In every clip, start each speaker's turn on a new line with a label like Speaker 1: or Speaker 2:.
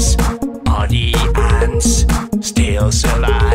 Speaker 1: bodies, body and still survive.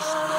Speaker 1: Was